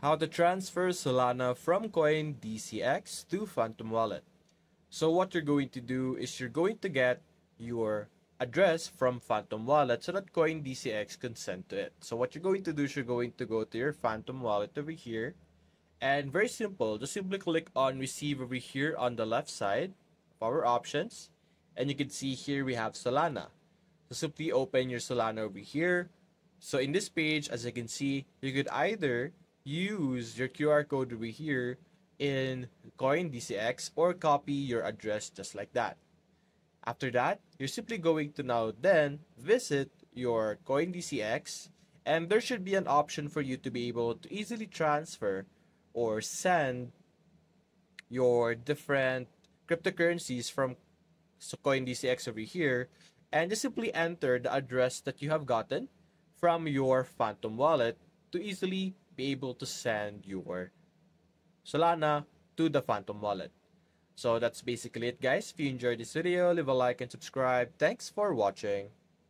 How to transfer Solana from CoinDCX to Phantom Wallet. So what you're going to do is you're going to get your address from Phantom Wallet so that CoinDCX can send to it. So what you're going to do is you're going to go to your Phantom Wallet over here and very simple, just simply click on receive over here on the left side of our options and you can see here we have Solana. So simply open your Solana over here. So in this page, as you can see, you could either use your QR code over here in CoinDCX or copy your address just like that. After that, you're simply going to now then visit your CoinDCX and there should be an option for you to be able to easily transfer or send your different cryptocurrencies from CoinDCX over here and just simply enter the address that you have gotten from your Phantom wallet to easily be able to send your Solana to the Phantom wallet. So that's basically it guys. If you enjoyed this video, leave a like and subscribe. Thanks for watching.